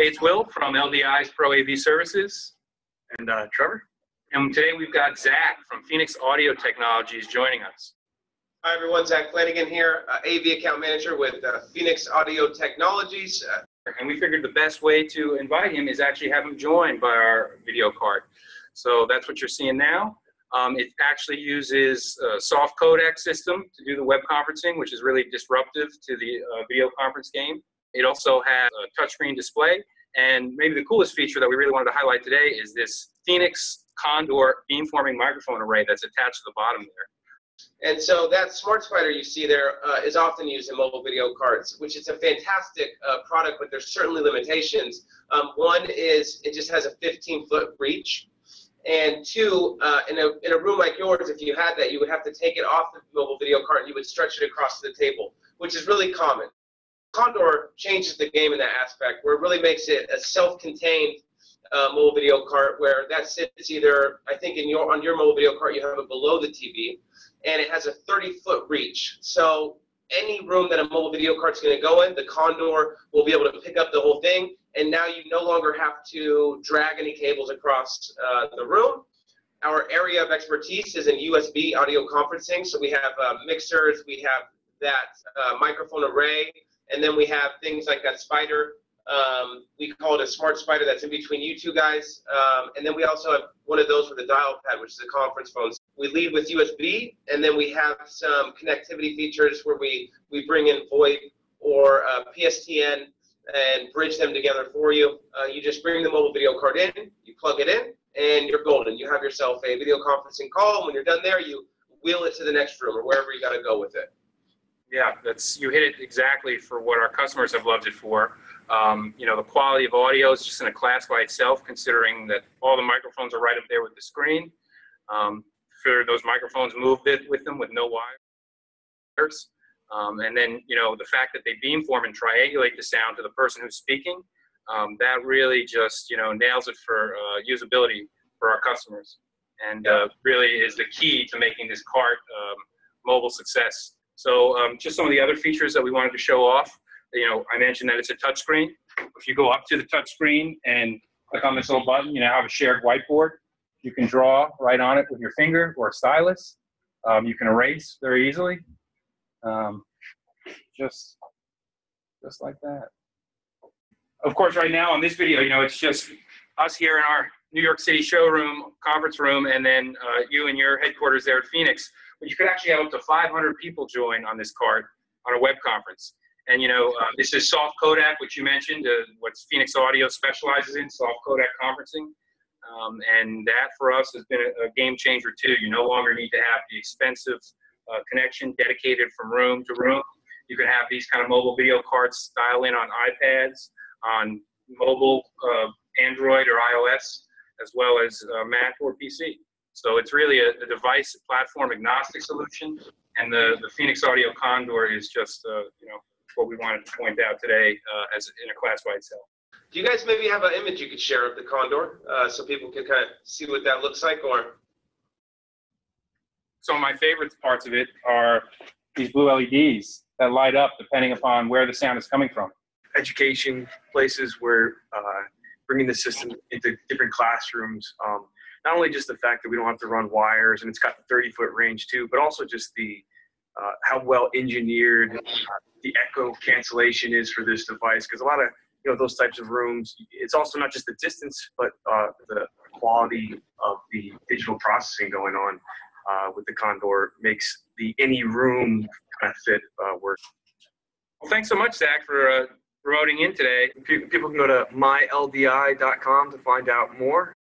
Hey, it's Will from LDI's Pro AV Services. And uh, Trevor? And today we've got Zach from Phoenix Audio Technologies joining us. Hi, everyone. Zach Flanagan here, uh, AV account manager with uh, Phoenix Audio Technologies. Uh, And we figured the best way to invite him is actually have him joined by our video cart. So that's what you're seeing now. Um, it actually uses a soft codec system to do the web conferencing, which is really disruptive to the uh, video conference game. It also has a touchscreen display. And maybe the coolest feature that we really wanted to highlight today is this Phoenix Condor beamforming microphone array that's attached to the bottom there. And so that Smart Spider you see there uh, is often used in mobile video carts, which is a fantastic uh, product, but there's certainly limitations. Um, one is it just has a 15 foot reach. And two, uh, in, a, in a room like yours, if you had that, you would have to take it off the mobile video cart and you would stretch it across the table, which is really common. Condor changes the game in that aspect, where it really makes it a self-contained uh, mobile video cart, where that sits either, I think, in your on your mobile video cart you have it below the TV, and it has a 30-foot reach. So any room that a mobile video cart's going to go in, the Condor will be able to pick up the whole thing, and now you no longer have to drag any cables across uh, the room. Our area of expertise is in USB audio conferencing, so we have uh, mixers, we have that uh, microphone array, and then we have things like that spider. Um, we call it a smart spider that's in between you two guys. Um, and then we also have one of those with a dial pad, which is a conference phone. We lead with USB, and then we have some connectivity features where we, we bring in VoIP or uh, PSTN and bridge them together for you. Uh, you just bring the mobile video cart in, you plug it in, and you're golden. You have yourself a video conferencing call. When you're done there, you wheel it to the next room or wherever you got to go with it. Yeah, that's you hit it exactly for what our customers have loved it for. Um, you know, the quality of audio is just in a class by itself, considering that all the microphones are right up there with the screen. Um, for those microphones move with, with them with no wires. Um, and then, you know, the fact that they beamform and triangulate the sound to the person who's speaking, um, that really just, you know, nails it for uh, usability for our customers. And uh, really is the key to making this cart um, mobile success. So um, just some of the other features that we wanted to show off. You know, I mentioned that it's a touchscreen. If you go up to the touchscreen and click on this little button, you now have a shared whiteboard. You can draw right on it with your finger or a stylus. Um, you can erase very easily. Um, just, just like that. Of course, right now on this video, you know, it's just us here in our New York City showroom, conference room, and then uh, you and your headquarters there at Phoenix. But you could actually have up to 500 people join on this card on a web conference. And you know, uh, this is soft codec, which you mentioned, uh, what Phoenix Audio specializes in, soft codec conferencing. Um, and that for us has been a, a, game changer too. You no longer need to have the expensive uh, connection dedicated from room to room. You can have these kind of mobile video carts dial in on iPads, on mobile uh, Android or iOS, as well as uh, Mac or PC. So it's really a, a, device platform agnostic solution, and the, the Phoenix Audio Condor is just uh, you know what we wanted to point out today uh, as in a class by itself. Do you guys maybe have an image you could share of the Condor uh, so people can kind of see what that looks like, or? Some of my favorite parts of it are these blue LEDs that light up depending upon where the sound is coming from. Education places where uh, bringing the system into different classrooms. Um, not only just the fact that we don't have to run wires and it's got the 30 foot range too, but also just the uh, how well engineered uh, the echo cancellation is for this device. Because a lot of you know those types of rooms, it's also not just the distance, but uh, the quality of the digital processing going on uh, with the Condor makes the any room kind of fit uh, work. Well, thanks so much, Zach, for promoting in today. People can go to myldi.com to find out more.